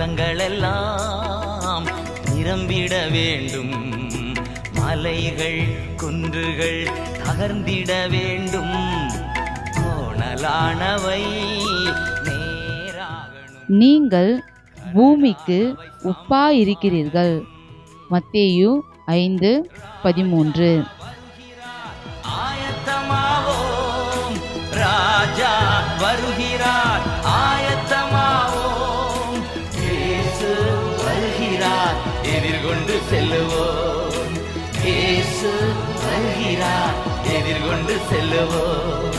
நலங்களெல்லாம் நிரம்பிட வேண்டும். மலைகள் குன்றுகள் தகர்ந்திட வேண்டும். கோணலானவை நீங்கள் பூமிக்கு உப்பாயிருக்கிறீர்கள். மத்தேயு ஐந்து பதிமூன்று. ஆயத்தமாவோம். ராஜா வருகிறார். வருகிறார். எதிர்கொண்டு செல்லுவோம். இயேசு வருகிறார். எதிர்கொண்டு செல்லுவோம்.